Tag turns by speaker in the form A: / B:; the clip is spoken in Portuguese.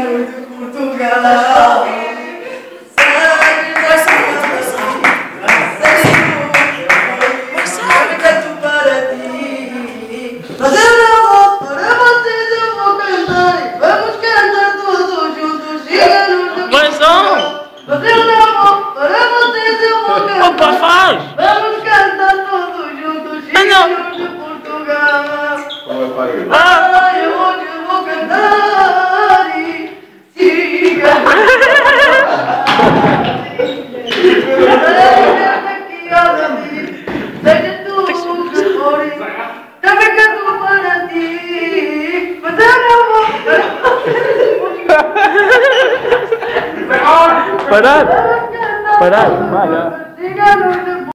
A: quero de Portugal. Sabe, nós somos brasileiros, mas sabe que é tu para ti. Mas eu não vou para vocês, eu vou cantar. Vamos cantar todos juntos, chega-nos de Mas não! Mas eu não vou para vocês, eu vou cantar. Opa, faz! Vamos cantar todos juntos, chega-nos de Portugal.
B: Como é
A: para ti. Mas eu